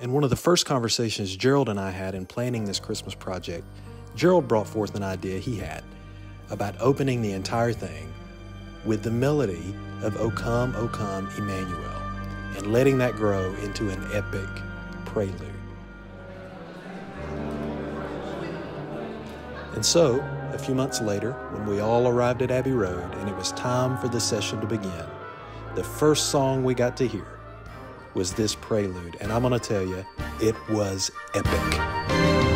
In one of the first conversations Gerald and I had in planning this Christmas project, Gerald brought forth an idea he had about opening the entire thing with the melody of O Come, O Come, Emmanuel, and letting that grow into an epic prelude. And so, a few months later, when we all arrived at Abbey Road and it was time for the session to begin, the first song we got to hear was this prelude. And I'm going to tell you, it was epic.